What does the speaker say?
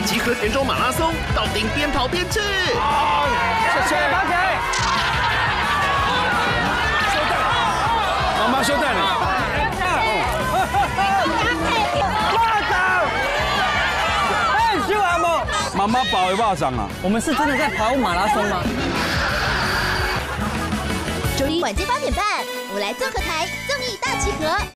集合泉州马拉松，到顶边跑边吃。好，谢谢，收谢。妈妈收蛋了。妈妈跑一巴掌啊！我们是真的在跑马拉松吗？周一晚间八点半，我来综合台综艺大集合。